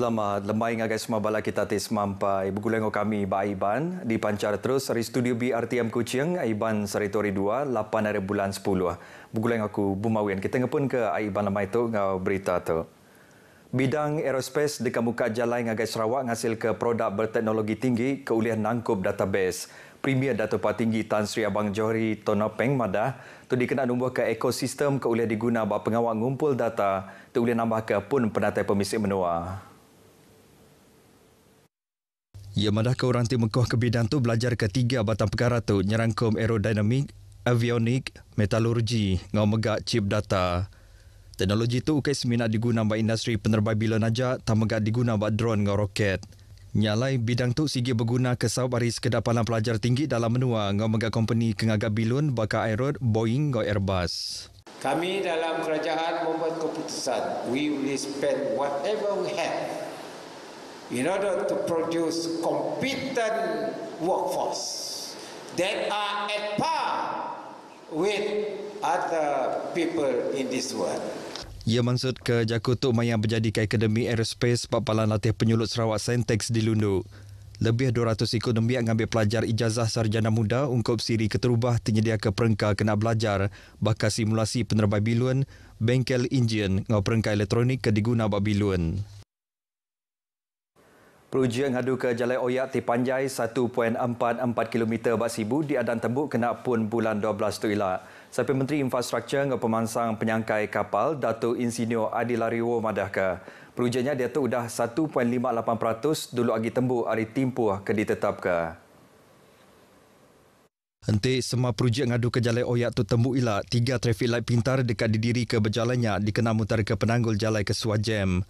Selamat lemai ngagai semua bala kita tis mampai bergulang kami ba Aiban di pancar terus dari studio BRTM Kuching Aiban Seritori 2 8 hari bulan 10. Bergulang aku Bumawin. Kita ngepun ke Aiban lemai tu ngau berita tu. Bidang aerospace dekat muka jalan ngagai Sarawak ngasil ke produk berteknologi tinggi ke ulian nangkup database. Premier Dato' Tinggi Tan Sri Abang Johari Tonopeng Madah tu dikenal nombor ke ekosistem ke ulian diguna bak pengawal ngumpul data tu ulian nambah ke pun penatai pemisik menua. Ia madah ke orang tim Mekah ke bidang tu belajar ketiga batang perkara tu nyerangkum aerodinamik, avionik, metalurgi, ngau megak chip data. Teknologi tu ukai seminat diguna bak industri penerbang bila najak, tak megak diguna bak drone ngau roket. Nyalai bidang tu sigi berguna ke sahab hari sekedapalan pelajar tinggi dalam menua ngau megak company kengagak bilun baka Aerod, Boeing ngau Airbus. Kami dalam kerajaan membuat keputusan we will spend whatever we have in order to produce competent workforce that are at par with other people in this world. Ia maksud ke Jakutuk Mayang berjadi ke Akademi Aerospace Papalan Latih Penyulut Sarawak Sentex di Lundu. Lebih 200 ekonomi yang ambil pelajar ijazah sarjana muda ungkup siri keterubah tenyedia ke perengka kena belajar bakal simulasi penerbang bilun, bengkel enjin ngau perengka elektronik ke diguna bak bilun. Perujian ngadu ke Jalan Oyak di Panjai 1.44 km bak sibu di Adan Tembuk kena pun bulan 12 tu ilak. Sampai Menteri Infrastruktur dan Pemansang Penyangkai Kapal Datuk Insinyur Adilariwo madahka. Perujiannya dia tu sudah 1.58% dulu lagi tembuk hari timpuh ke ditetapkan. Henti semua perujian ngadu ke Jalan Oyak tu tembuk ilak, tiga trafik light pintar dekat didiri ke berjalannya dikenal mutar ke penanggul jalan ke Suajem.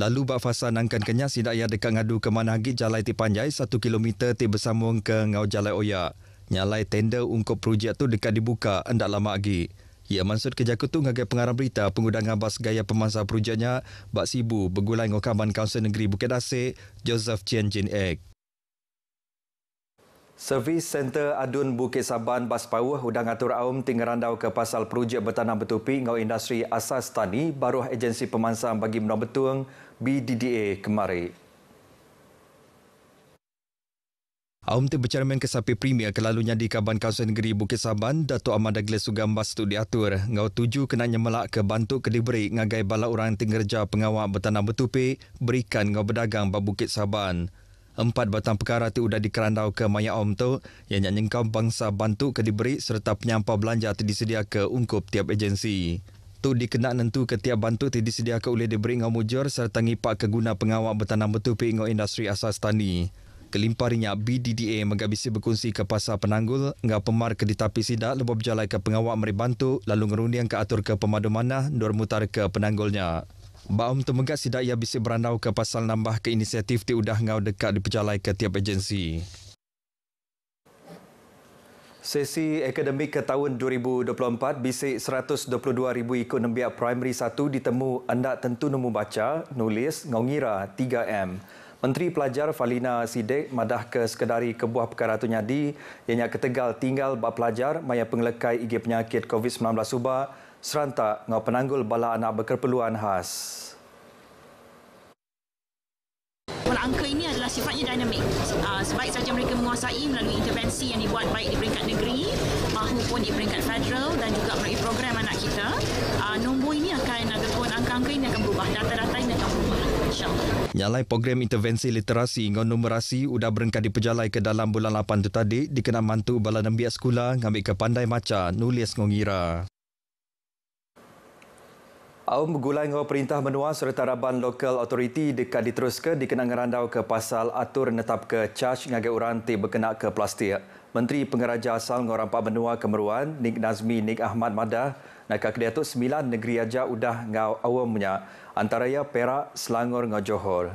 Lalu bak fasa nangkan kenyak sidak ya dekat ngadu ke mana hagi jalai ti panjai satu kilometer ti bersambung ke ngau jalai oya. Nyalai tender untuk projek tu dekat dibuka endak lama lagi. Ia maksud kerja tu ngagai pengarah berita pengundang bas gaya pemasa projeknya Bak Sibu bergulai ngokaman Kaunsil Negeri Bukit Asik Joseph Chien Jin Ek. Servis Center Adun Bukit Saban Bas Pawah udang atur aum tinggal randau ke pasal projek bertanam betupi ngau industri asas tani baru agensi pemansang bagi menang betuang BDDA kemari. Aum tu bercermin ke sapi premier kelalunya di Kaban Kawasan Negeri Bukit Saban, Dato' Ahmad Douglas Sugambas tu diatur. Ngau tuju kena nyemelak ke bantu ke diberi ngagai bala orang tinggerja pengawal bertanam betupi berikan ngau berdagang bak Bukit Saban. Empat batang perkara itu sudah dikerandau ke Maya Om tu yang nyengkau bangsa bantu ke diberi serta penyampau belanja itu disedia ke ungkup tiap agensi. Tu dikena nentu ke tiap bantu itu disedia ke oleh diberi ngau mujur serta ngipak ke guna pengawal bertanam betupi ngau industri asas tani. Kelimparinya BDDA menggabisi berkongsi ke pasar penanggul ngau pemar ke ditapi sidak lebih berjalan ke pengawal meri bantu lalu ngerundiang ke atur ke pemadu mana nur mutar ke penanggulnya. Baum temegat sidak ia bisa berandau ke pasal nambah ke inisiatif ti udah ngau dekat diperjalai ke tiap agensi. Sesi akademik ke tahun 2024 bisik 122,000 ikut nembiak primary 1 ditemu anda tentu nemu baca, nulis, ngira 3M. Menteri Pelajar Falina Sidek madah ke sekedari kebuah perkara tu nyadi yang ketegal tinggal bak pelajar maya pengelekai igi penyakit COVID-19 subah serantak ngau penanggul bala anak berkeperluan khas. angka ini adalah sifatnya dinamik. Uh, sebaik saja mereka menguasai melalui intervensi yang dibuat baik di peringkat negeri maupun di peringkat federal dan juga melalui program anak kita, uh, nombor ini akan, ataupun angka-angka ini akan berubah. Data-data ini akan berubah. Nyalai program intervensi literasi dengan numerasi sudah berengkat diperjalai ke dalam bulan 8 itu tadi dikenal mantu bala nembiak sekolah ngambil ke pandai maca nulis ngira. Aum dengan perintah menua serta Raban Local Authority dekat diteruskan dikenang ngerandau ke pasal atur netap ke charge ngagai orang ti berkena ke plastik. Menteri Pengeraja Asal dengan Pak Menua Kemeruan, Nik Nazmi Nik Ahmad Madah, nak kedai tu sembilan negeri aja udah ngau awamnya antaranya Perak, Selangor dengan Johor.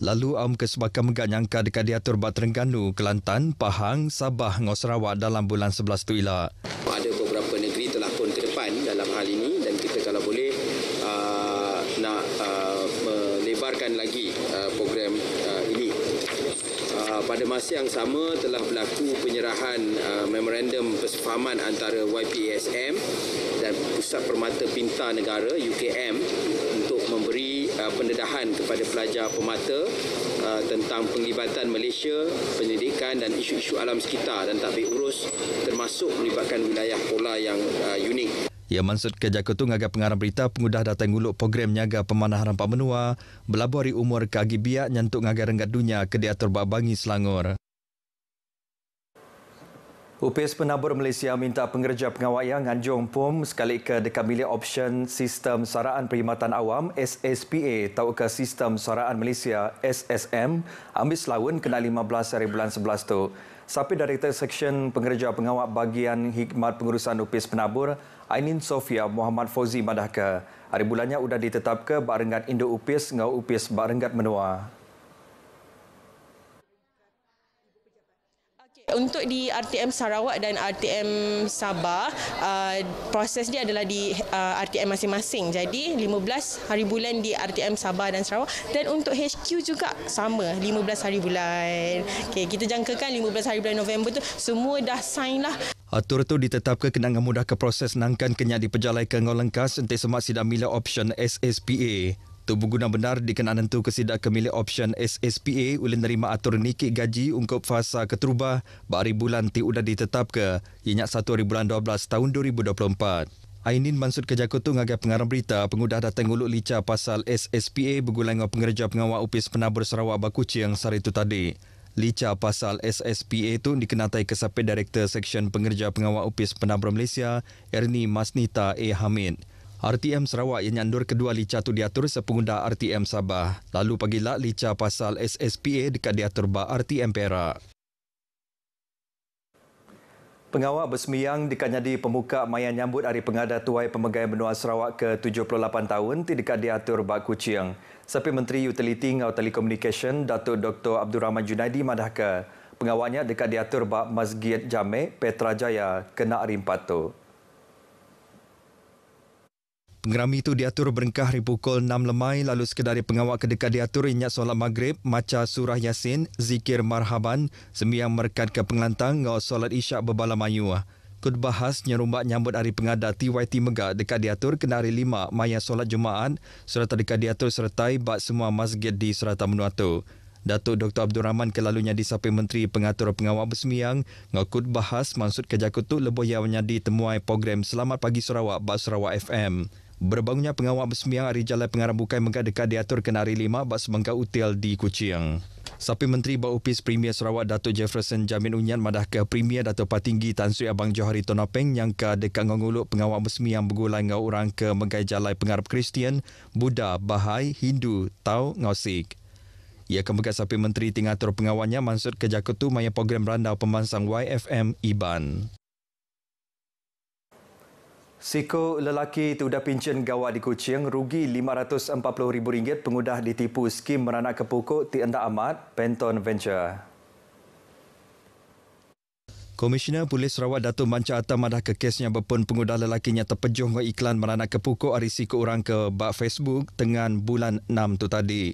Lalu Aum kesebakan megak nyangka dekat diatur Bat Terengganu, Kelantan, Pahang, Sabah dengan Sarawak dalam bulan 11 tu ilah. Ada dalam hal ini dan kita kalau boleh uh, nak uh, melebarkan lagi uh, program uh, ini. Uh, pada masa yang sama telah berlaku penyerahan uh, memorandum persefahaman antara YPSM dan Pusat Permata Pintar Negara UKM untuk memberi uh, pendedahan kepada pelajar pemata uh, tentang penglibatan Malaysia, pendidikan dan isu-isu alam sekitar dan takbir urus termasuk melibatkan wilayah pola yang uh, unik. Ia maksud kerja ketua ngaga pengarah berita pengudah datang nguluk program nyaga pemanahan rampak menua berlabuh hari umur ke agi biak nyantuk ngaga renggat dunia ke diatur babangi Selangor. UPS Penabur Malaysia minta pengerja pengawal yang nganjung PUM sekali ke dekat milik option Sistem Saraan Perkhidmatan Awam SSPA atau ke Sistem Saraan Malaysia SSM ambil selawun kena 15 hari bulan 11 tu. Sapi Director Seksyen Pengerja Pengawal Bagian Hikmat Pengurusan UPS Penabur Ainin Sofia Muhammad Fauzi Madahka. Hari bulannya sudah ditetapkan Barengat Indo Upis ngau Upis Barengat Menua. Untuk di RTM Sarawak dan RTM Sabah, uh, proses dia adalah di uh, RTM masing-masing. Jadi 15 hari bulan di RTM Sabah dan Sarawak dan untuk HQ juga sama 15 hari bulan. Okay, kita jangkakan 15 hari bulan November tu semua dah sign lah. Atur itu ditetapkan kena mudah ke proses nangkan kenya diperjalai ke ngolengkas untuk semak sidang milik option SSPA. Tubuh guna benar dikenal tentu kesidak ke milik option SSPA boleh menerima atur nikik gaji untuk fasa keterubah bari bulan ti sudah ditetap ke ianya 1 hari bulan 12 tahun 2024. Ainin Mansud Kejakutu ngagai pengarang berita pengudah datang uluk lica pasal SSPA bergulang dengan pengerja pengawal UPIS Penabur Sarawak Bakuci yang sehari itu tadi. Lica pasal SSPA itu dikenatai kesapit Direktur Seksyen Pengerja Pengawal UPIS Penabur Malaysia Ernie Masnita A. Hamid. RTM Sarawak yang nyandur kedua lica tu diatur sepengunda RTM Sabah. Lalu pagilah lica pasal SSPA dekat diatur ba RTM Perak. Pengawal bersemiang dekat jadi pemuka maya nyambut hari pengada tuai pemegai benua Sarawak ke-78 tahun di dekat diatur Bak Kuching. Sapi Menteri Utility atau Telekomunikasi Datuk Dr. Abdul Rahman Junaidi madahka pengawalnya dekat diatur Bak Masjid Jame Petra Jaya kena rimpatu. Pengerami itu diatur berengkah hari pukul 6 lemai lalu sekedari pengawal kedekat diatur inyak solat maghrib, maca surah yasin, zikir marhaban, sembiang merkat ke pengelantang ngau solat isyak berbala mayu. Kud bahas nyerumbak nyambut hari pengada TYT Mega dekat diatur kena hari lima maya solat Jumaat serta dekat diatur sertai bak semua masjid di Serata Menuatu. Datuk Dr. Abdul Rahman kelalunya disapai Menteri Pengatur Pengawal Bersemiang ngakut bahas maksud kerja kutu leboh yang menyadi temuai program Selamat Pagi Sarawak Bak Sarawak FM. Berbangunnya pengawal bersemiang hari jalan pengarah bukai megah dekat diatur kena hari lima bak semangka util di Kuching. Sapi Menteri Bau Upis Premier Sarawak Datuk Jefferson Jamin Unyan madah ke Premier Datuk Patinggi Tan Sri Abang Johari Tonopeng yang ke dekat nguluk pengawal bersemiang bergulai ngau orang ke megai jalai pengarap Kristian, Buddha, Bahai, Hindu, Tau, ngau Sikh. Ia kemudian sapi Menteri tinggatur pengawalnya maksud kerja ketu maya program randau pemansang YFM IBAN. Siko lelaki sudah pincin gawat di Kuching rugi RM540,000 pengudah ditipu skim meranak kepukuk Ti Endak Amat, Penton Venture. Komisioner Polis Sarawak Datuk Manca Atam madah ke kesnya berpun pengudah lelakinya terpejuh dengan iklan meranak kepukuk hari siko orang ke bak Facebook dengan bulan 6 tu tadi.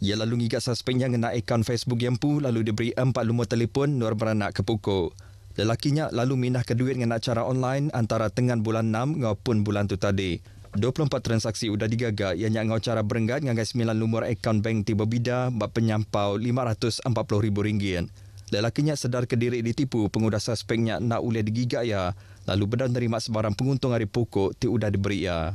Ia lalu ngigat suspeknya kena akaun Facebook yang pu lalu diberi empat lumur telefon nur beranak kepukuk. Lelakinya lalu minah ke duit dengan cara online antara tengah bulan 6 maupun bulan tu tadi. 24 transaksi sudah digagak yang ngau cara dengan 9 lumur akaun bank tiba bida bak penyampau RM540,000. Lelakinya sedar ke diri ditipu pengudah suspeknya nak ulih digigak ya lalu benar menerima sebarang penguntung hari pokok ti sudah diberi ya.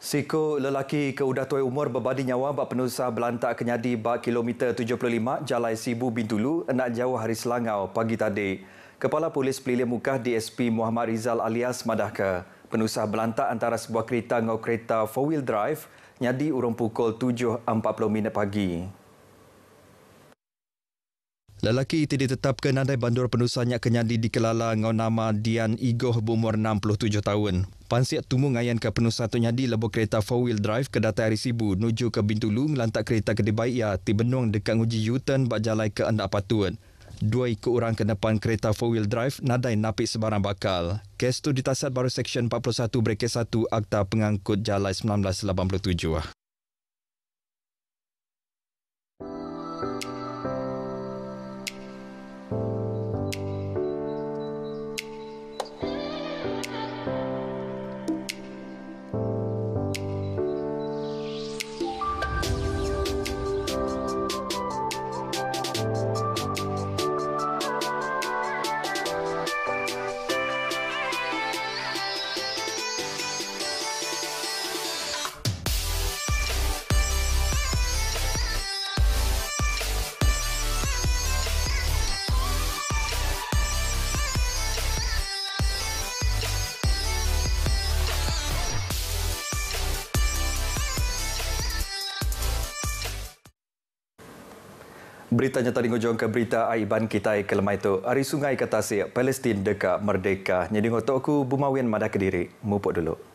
Siko lelaki ke umur berbadi nyawa bak penusah belantak kenyadi bak kilometer 75 Jalai Sibu Bintulu enak jauh hari Selangau pagi tadi. Kepala Polis Pelilian Mukah DSP Muhammad Rizal alias Madahka penusah belantak antara sebuah kereta dengan kereta four-wheel drive nyadi urung pukul 7.40 minit pagi. Lelaki itu ditetapkan andai bandur penusahnya kenyadi di Kelala dengan nama Dian Igoh berumur 67 tahun. Pansiat tumu ngayan ke penusah tu nyadi lebu kereta four-wheel drive ke data hari Sibu nuju ke Bintulu melantak kereta ke Debaia ti benuang dekat nguji U-turn bak jalai ke Andak Patuan. Dua ikut orang ke depan kereta four-wheel drive nadai napik sebarang bakal. Kes tu ditasat baru Seksyen 41 Brekes 1 Akta Pengangkut Jalai 1987. Berita nyata ngojong ke berita Aiban kita ke lemai itu. Hari sungai kata si Palestin dekat merdeka. Jadi ngotok aku bumawian madah kediri. Mupuk dulu.